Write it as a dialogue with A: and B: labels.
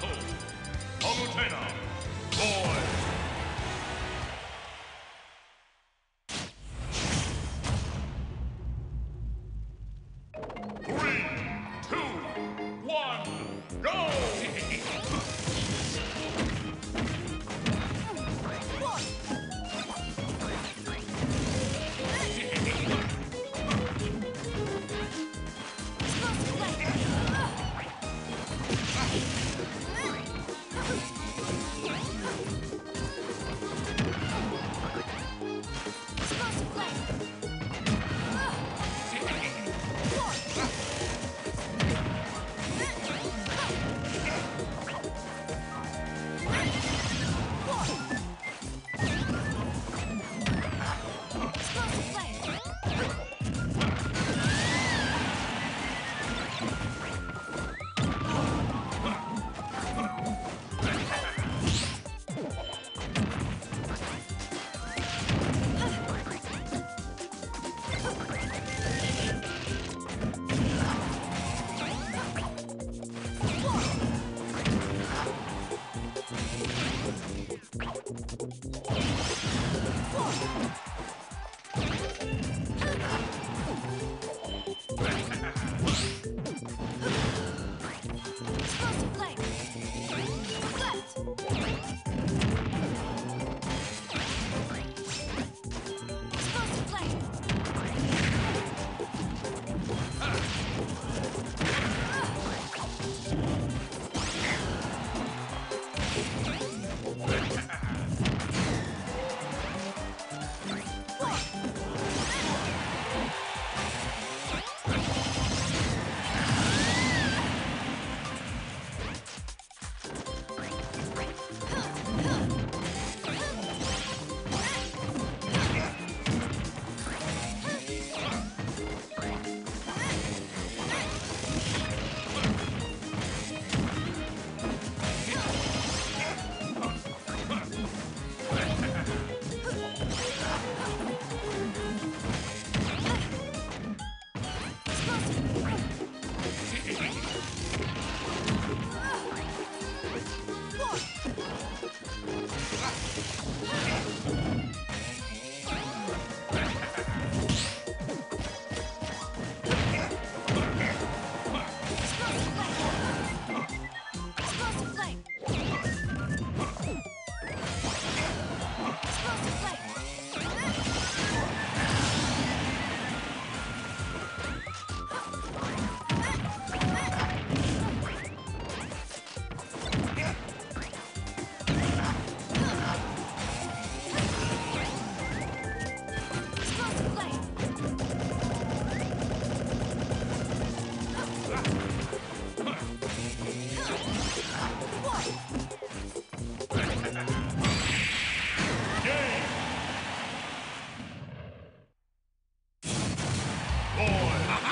A: battle. Palutena, boy. boy.